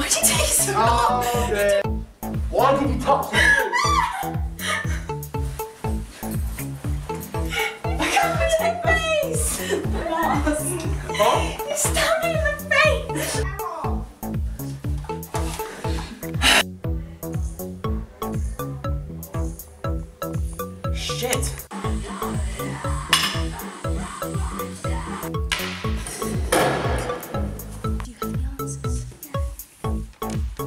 Why'd you take so oh, long? Oh, dear. Why did you touch me? Take face! Huh? You stabbed me in the face! Shit.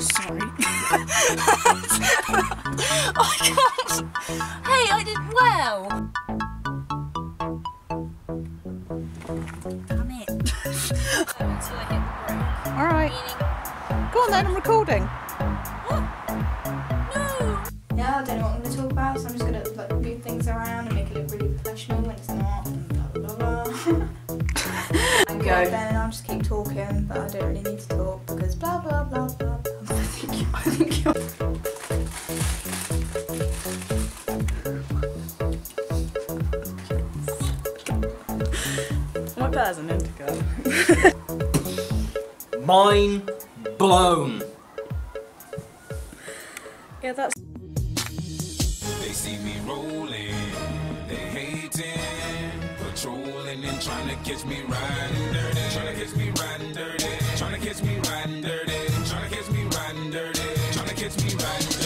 Sorry. Oh, I can't. Hey, I did well. All right. Go on then, I'm recording. what? No. Yeah, I don't know what I'm going to talk about, so I'm just going to like move things around and make it look really professional when it's not. And blah blah blah. and Go. Then I'll just keep talking, but I don't really need to talk because blah blah blah blah. I think you, I think you're. My bear's an indigo. Mind blown. Yeah, that's. They see me rolling, they hating, patrolling and trying to catch me riding dirty, trying to catch me riding dirty, trying to catch me riding dirty, trying to catch me riding dirty, trying to catch me riding dirty.